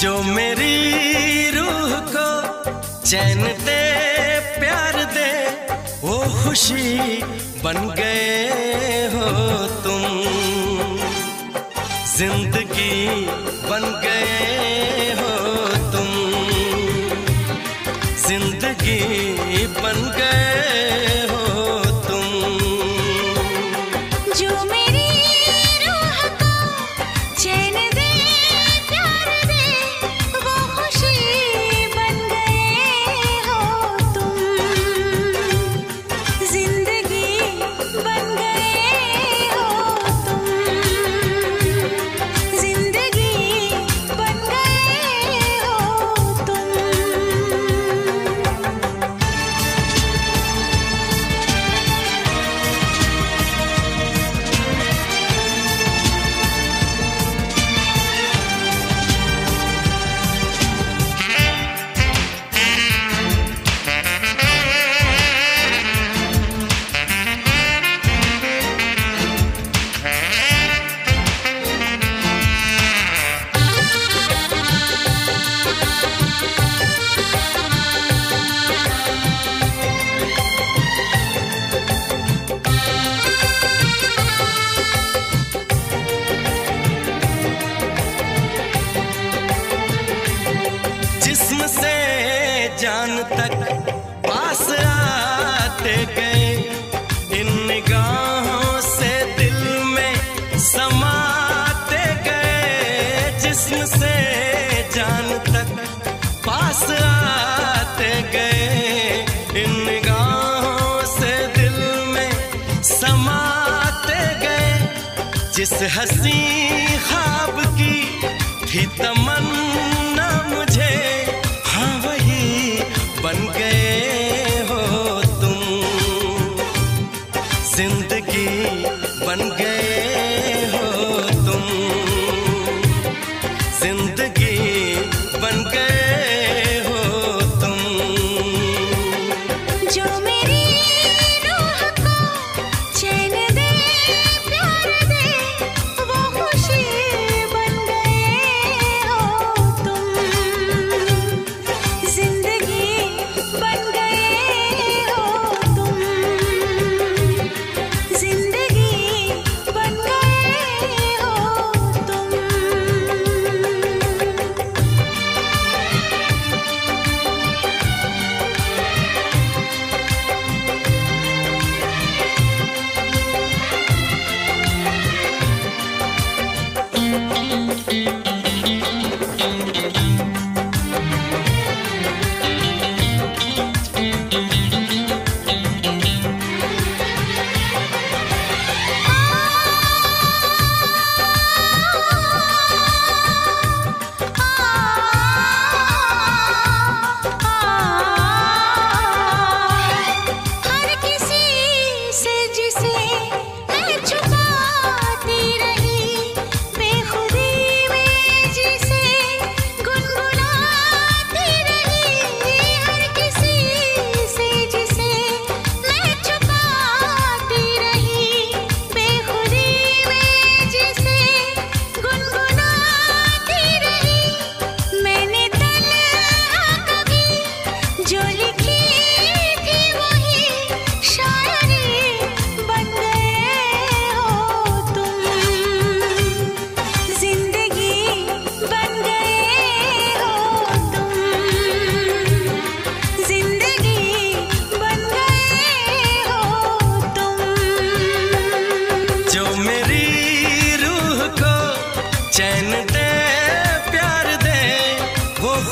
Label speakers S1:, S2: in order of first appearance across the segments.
S1: जो मेरी रूह को चैन दे, प्यार दे, वो खुशी बन गए हो तुम। ज़िंदगी बन गए हो तुम। ज़िंदगी बन गए हो तुम। जो मैं तक पास आते गए। इन निगाहों से दिल में समाते गए। जिस्म से जान तक पास आते गए। इन निगाहों से दिल में समाते गए। जिस हसी ख्वाब की थी तमन्ना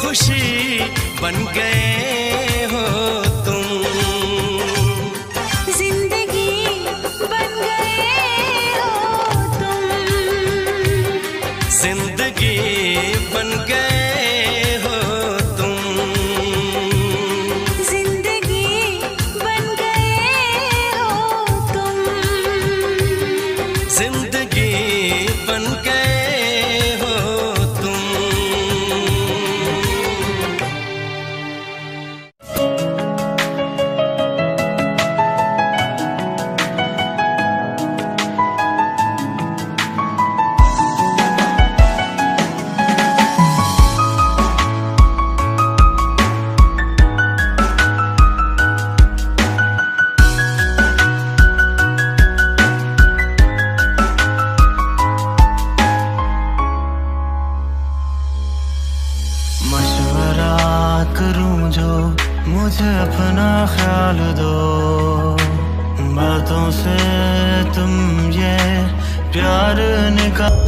S2: खुशी बन गए हो तुम। ज़िंदगी बन गए हो तुम। ज़िंदगी बन गए हो तुम। ज़िंदगी बन गए हो तुम। ज़िंदगी करूँ
S1: जो मुझे अपना ख्याल दो? बातों से तुम ये प्यार
S3: निकाल